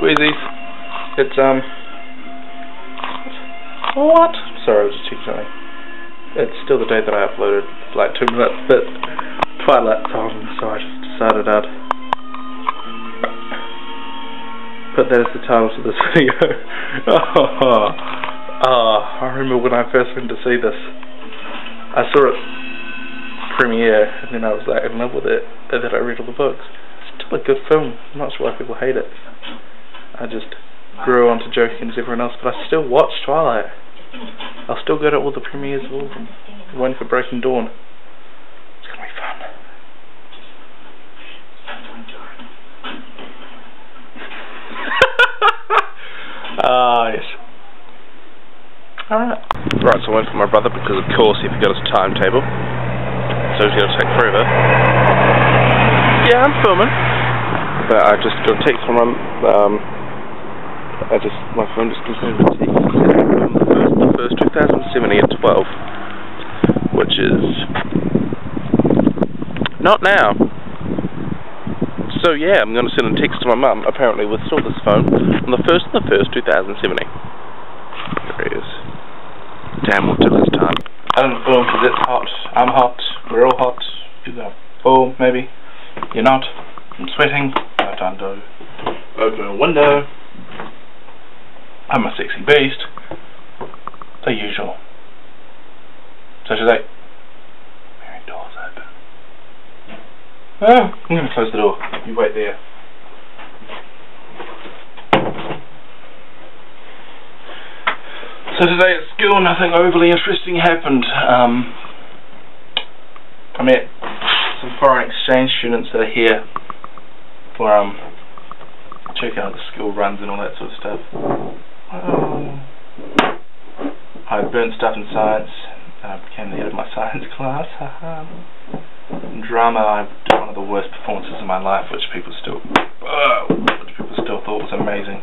Squeezies. It's, um... What? Sorry, I was just checking something. It's still the day that I uploaded, like two minutes, but Twilight on, so I just decided I'd put that as the title to this video. oh, oh, I remember when I first went to see this. I saw it premiere, and then I was like in love with it, and then I read all the books. It's still a good film. I'm not sure why people hate it. I just grew on to joking as everyone else, but I still watch Twilight. I'll still go to all the premieres of all of them, waiting for Breaking Dawn. It's gonna be fun. Ah, yes. Alright. Right, so I went for my brother because, of course, he forgot his timetable. So he's to take forever. Yeah, I'm filming. But I just got a text from him. Um, I just, my phone just confirmed a text. The first, the first 2070 at 12. Which is... Not now. So yeah, I'm going to send a text to my mum, apparently with still this phone, on the 1st of the 1st, 2070. There he is. Damn, what took this time? I don't film because it's hot. I'm hot. We're all hot. You're oh, maybe. You're not. I'm sweating. I don't do. Open a window. I'm a sexy beast. The usual. So I... Mary, door's open. Oh, I'm going to close the door. You wait there. So today at school nothing overly interesting happened. Um, I met some foreign exchange students that are here for um, checking out the school runs and all that sort of stuff. Um, I burnt stuff in science. I became the head of my science class. in drama, I did one of the worst performances of my life, which people still, uh, which people still thought was amazing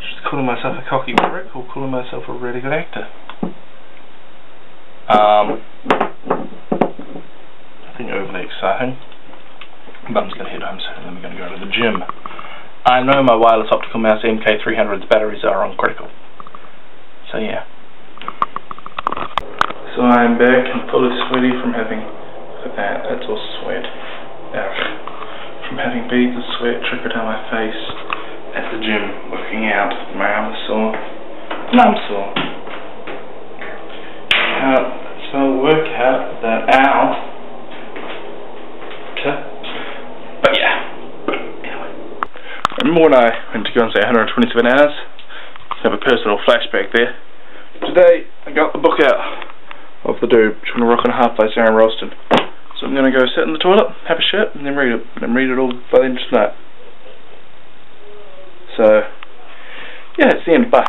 Just calling myself a cocky prick or calling myself a really good actor. Um, nothing overly exciting. Mum's going to head home soon and then we're going to go to the gym. I know my wireless optical mouse MK300's batteries are on critical. So yeah. So I'm back and fully sweaty from having, that, that's all sweat. From having beads of sweat trickle down my face at the gym working out. My arm is sore. And I'm sore. Uh, so work out that out. But yeah. Anyway. Remember when I went to go and say 127 hours? I Have a personal flashback there. Today I got the book out of the dude trying to rock and a half by Aron Ralston. So I'm gonna go sit in the toilet, have a shit, and then read it. And read it all by the end of tonight. So, yeah, it's the end. Bye.